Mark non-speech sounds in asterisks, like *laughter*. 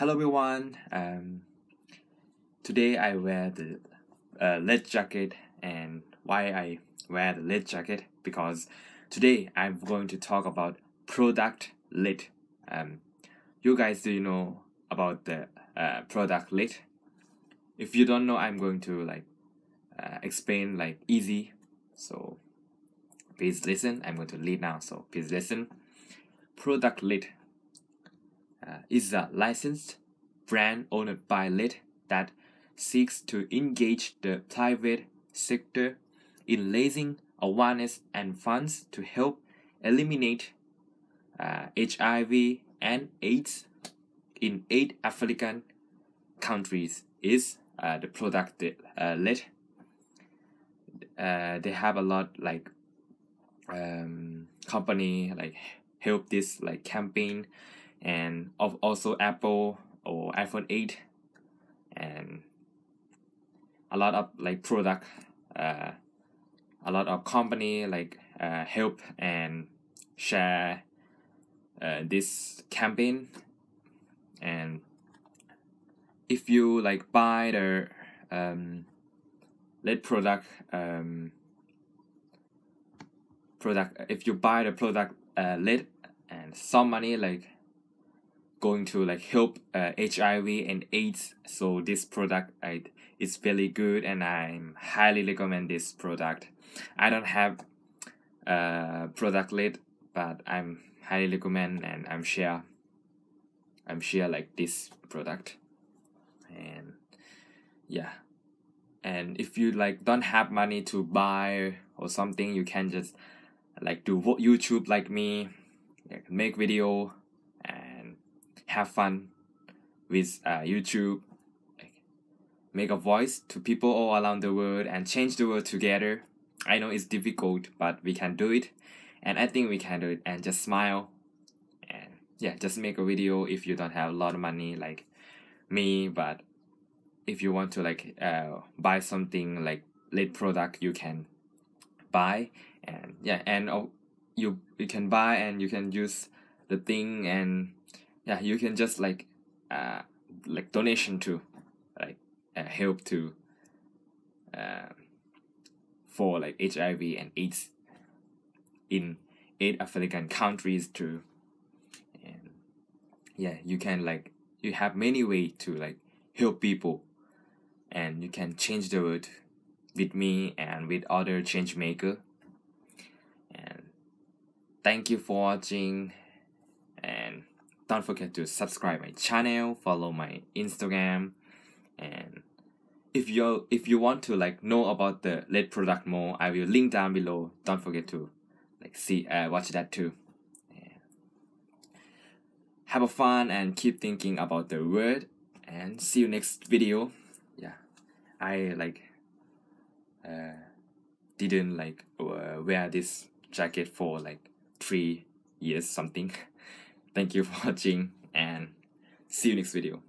Hello everyone. Um, today I wear the uh, lead jacket, and why I wear the lead jacket because today I'm going to talk about product Red. Um, you guys do you know about the uh, product Red? If you don't know, I'm going to like uh, explain like easy. So please listen. I'm going to lead now. So please listen. Product Red uh, is a licensed brand owned by Red that seeks to engage the private sector in raising awareness and funds to help eliminate uh, HIV and AIDS in eight African countries is uh, the product uh, Red. Uh, they have a lot like um, company like help this like campaign and of also Apple or iPhone 8 and a lot of like product uh, a lot of company like uh, help and share uh, this campaign. And if you like buy the um, Red product um, product if you buy the product uh, Red and some money like going to like help uh, HIV and AIDS. So this product I is very good and I'm highly recommend this product. I don't have uh product Red but I'm highly recommend and I'm share I'm share like this product. And yeah. And if you like don't have money to buy or something you can just like do what youtube like me like make video have fun with uh, youtube. Make a voice to people all around the world and change the world together. I know it's difficult but we can do it. And i think we can do it. And just smile. And yeah just make a video if you don't have a lot of money like me. But if you want to like uh, buy something like late product you can buy. And yeah and uh, you you can buy and you can use the thing and yeah you can just like uh like donation to like uh, help to uh, for like hiv and aids in eight african countries and yeah you can like you have many way to like help people. And you can change the world with me and with other change maker. And thank you for watching don't forget to subscribe my channel follow my instagram and if you if you want to like know about the Red product more i will link down below. Don't forget to like see uh, watch that too. Have a fun and keep thinking about the word and see you next video. Yeah. I like uh, didn't like uh, wear this jacket for like three years something *laughs* thank you for *laughs* watching and see you next video